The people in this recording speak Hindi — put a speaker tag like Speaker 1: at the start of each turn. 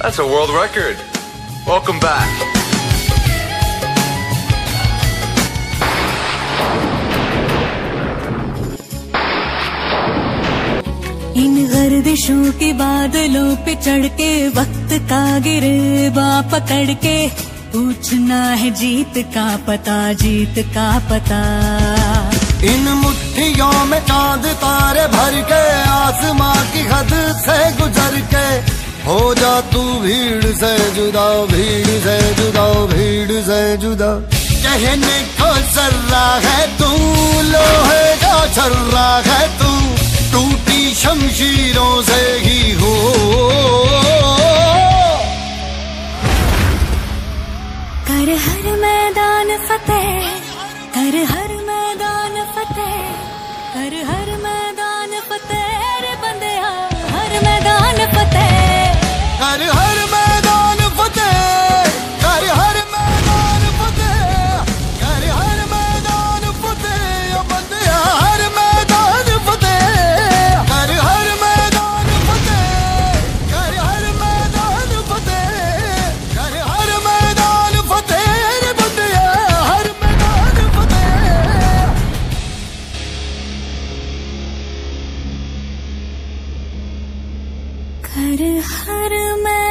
Speaker 1: That's a world record. Welcome back.
Speaker 2: इन गर्दिशों के बादलों पे चढ़ के वक्त का गिरे बा पकड़ के पूछना है जीत का पता जीत का पता
Speaker 3: इन मुट्ठियों में चाँद तारे भर के आसमां की हद तू भीड़ से जुदा, भीड़ से जुदा, भीड़ से जुदा। कहने को जर्रा है तू, लोहे का छर्रा है तू। टूटी शमशीरों से ही हो।
Speaker 2: कर हर मैदान फतेह, कर हर मैदान फतेह, कर हर हर हर मैं